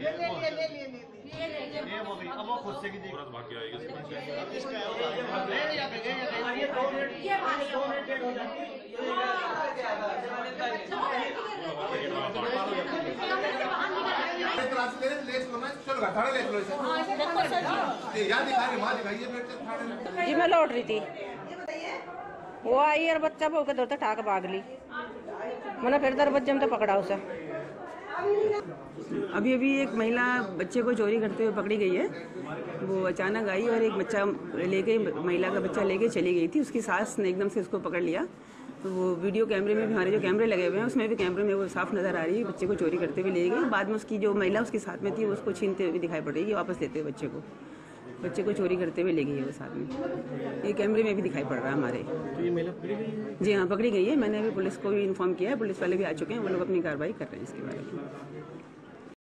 ले ले ले ले ले ये अब वो खुद से की जी इसका या ये 2 मिनट ये 2 मिनट है जी मैं लौट रही थी। वो आई और बच्चा भोके दो तो ठाक भाग ली। मैंने फिर दरवाजे में तो पकड़ा उसे। अभी अभी एक महिला बच्चे को चोरी करते हुए पकड़ी गई है। वो अचानक आई और एक बच्चा ले गई महिला का बच्चा लेके चली गई थी। उसकी सास ने एकदम से उसको पकड़ लिया। तो वो वीडियो कैमरे में भी, हमारे जो कैमरे लगे हुए हैं, उसमें भी कैमरे में वो साफ़ नज़र आ रही है। बच्चे को चोरी करते हुए ले गई। बाद में उसकी जो महिला उसके साथ में थी, वो उसको छीनते हुए दिखाई पड़ रही है वापस लेते हुए बच्चे को। बच्चे को चोरी करते हुए ले गई है वो साथ में। ये कैमरे में भी दिखाई पड़ रहा है हमारे। तो ये महिला जी हाँ पकड़ी गई है। मैंने अभी पुलिस को भी इन्फॉर्म किया है। पुलिस वाले भी आ चुके हैं। वो लोग अपनी कार्रवाई कर रहे हैं इसके बारे में।